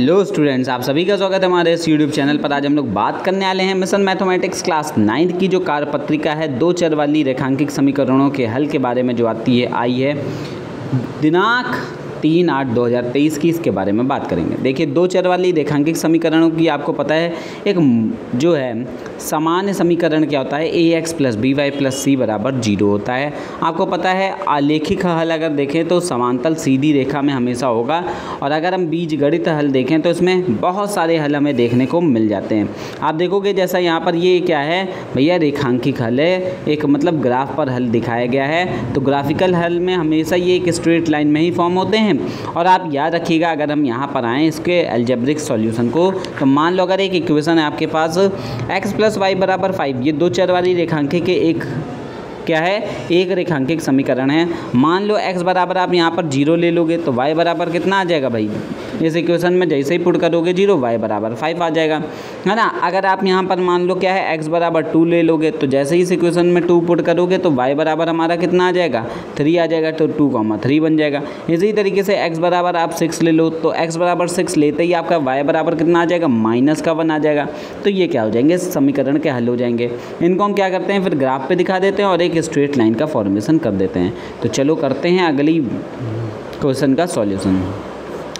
Hello students आप सभी का स्वागत है हमारे इस यूट्यूब चैनल पर। आज हम लोग बात करने वाले हैं मिशन मैथमेटिक्स क्लास नाइन्थ की जो कार्यपत्रिका है, दो चर वाली रेखांकित समीकरणों के हल के बारे में जो आती है, आई है। दिनांक तीन आठ दो हज़ार तेईस की इसके बारे में बात करेंगे। देखिए, दो चर वाली रेखांकित समीकरणों की आपको पता है, एक जो है, सामान्य समीकरण क्या होता है? A x plus b y plus c बराबर ज़ीरो होता है। आपको पता है, आलेखिक हल अगर देखें तो समांतल सीधी रेखा में हमेशा होगा और अगर हम बीज गणित हल देखें तो इसमें बहुत सारे हल हमें देखने को मिल जाते हैं। आप देखोगे जैसा यहाँ पर ये क्या है? भैया रेखांकिक हल है। एक मतलब ग्राफ पर हल दिखाया गया है। तो ग्राफिकल हल में हमेशा ये एक स्ट्रेट लाइन में ही फॉर्म होते हैं। हैं। और आप याद रखिएगा, अगर हम यहाँ पर आएँ इसके एल्जेब्रिक सॉल्यूशन को तो मान लो अगर एक इक्वेशन है आपके पास एक्स प्लस वाई बराबर फाइव ये दो चर वाली रेखांक के एक, क्या है? एक रेखांकिक समीकरण है। मान लो x बराबर आप यहाँ पर ज़ीरो ले लोगे तो y बराबर कितना आ जाएगा भाई? इस इक्वेशन में जैसे ही पुट करोगे ज़ीरो वाई बराबर फाइव आ जाएगा। है ना? अगर आप यहाँ पर मान लो क्या है एक्स बराबर टू ले लोगे तो जैसे ही इस इक्वेशन में टू पुट करोगे तो वाई बराबर हमारा कितना आ जाएगा? थ्री आ जाएगा तो टू कॉमा थ्री बन जाएगा। इसी तरीके से एक्स बराबर आप सिक्स ले लो तो एक्स बराबर सिक्स लेते ही आपका वाई बराबर कितना आ जाएगा? माइनस का वन आ जाएगा। तो ये क्या हो जाएँगे? समीकरण के हल हो जाएँगे। इनको हम क्या करते हैं? फिर ग्राफ पे दिखा देते हैं और एक स्ट्रेट लाइन का फॉर्मेशन कर देते हैं। तो चलो करते हैं अगली क्वेश्चन का सॉल्यूशन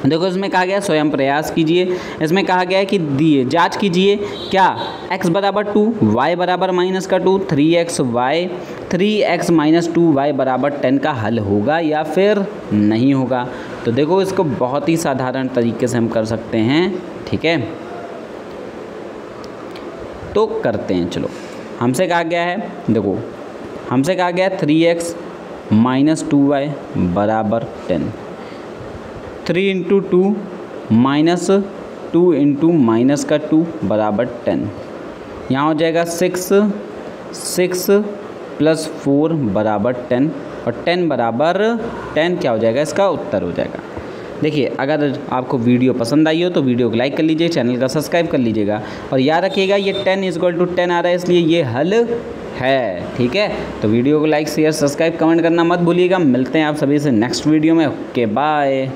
देखो, इसमें कहा गया स्वयं प्रयास कीजिए। इसमें कहा गया है कि दिए, जाँच कीजिए, क्या? x बराबर टू वाई बराबर माइनस का two three x y three x minus two y बराबर टेन का हल होगा या फिर नहीं होगा? तो देखो, इसको बहुत ही साधारण तरीके से हम कर सकते हैं, ठीक है? तो करते हैं, चलो। हमसे कहा गया है, देखो, हमसे कहा गया है three x minus two y बराबर ten three into two minus two into minus का टू बराबर टेन यहाँ हो जाएगा सिक्स सिक्स प्लस फोर बराबर टेन और टेन बराबर टेन क्या हो जाएगा? इसका उत्तर हो जाएगा। देखिए, अगर आपको वीडियो पसंद आई हो तो वीडियो को लाइक कर लीजिए चैनल का सब्सक्राइब कर लीजिएगा। और याद रखिएगा, ये टेन इजक्वल टू टेन आ रहा है, इसलिए ये हल है, ठीक है? तो वीडियो को लाइक शेयर सब्सक्राइब कमेंट करना मत भूलिएगा। मिलते हैं आप सभी से नेक्स्ट वीडियो में। Okay bye